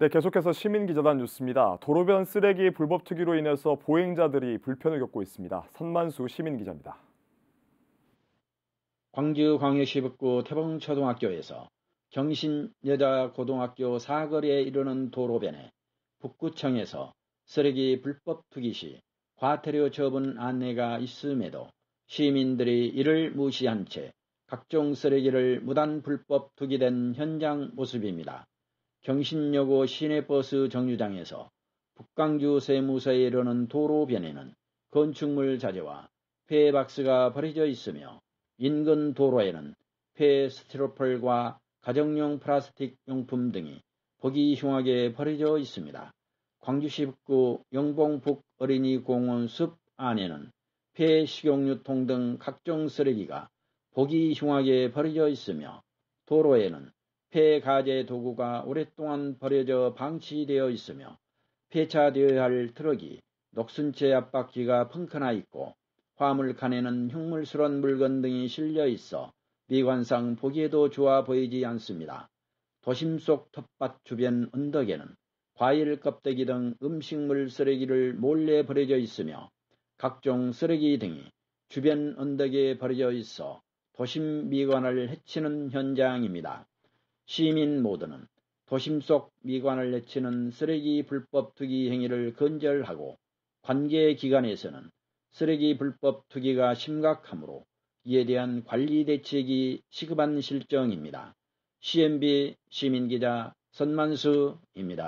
네, 계속해서 시민기자단 뉴스입니다. 도로변 쓰레기 불법 투기로 인해서 보행자들이 불편을 겪고 있습니다. 선만수 시민기자입니다. 광주 광역시 북구 태봉초등학교에서 경신여자고등학교 사거리에 이르는 도로변에 북구청에서 쓰레기 불법 투기 시 과태료 처분 안내가 있음에도 시민들이 이를 무시한 채 각종 쓰레기를 무단 불법 투기된 현장 모습입니다. 경신여고 시내버스 정류장에서 북광주 세무서에 이르는 도로변에는 건축물 자재와 폐박스가 버려져 있으며 인근 도로에는 폐 스티로폴과 가정용 플라스틱 용품 등이 보기 흉하게 버려져 있습니다. 광주시 북구 영봉북 어린이공원 숲 안에는 폐 식용유통 등 각종 쓰레기가 보기 흉하게 버려져 있으며 도로에는 폐가재도구가 오랫동안 버려져 방치되어 있으며 폐차되어야 할 트럭이 녹슨 채 앞바퀴가 펑크나 있고 화물칸에는 흉물스러운 물건 등이 실려 있어 미관상 보기에도 좋아 보이지 않습니다. 도심 속 텃밭 주변 언덕에는 과일 껍데기 등 음식물 쓰레기를 몰래 버려져 있으며 각종 쓰레기 등이 주변 언덕에 버려져 있어 도심 미관을 해치는 현장입니다. 시민 모두는 도심 속 미관을 해치는 쓰레기 불법 투기 행위를 근절하고 관계 기관에서는 쓰레기 불법 투기가 심각하므로 이에 대한 관리 대책이 시급한 실정입니다. CMB 시민기자 선만수입니다.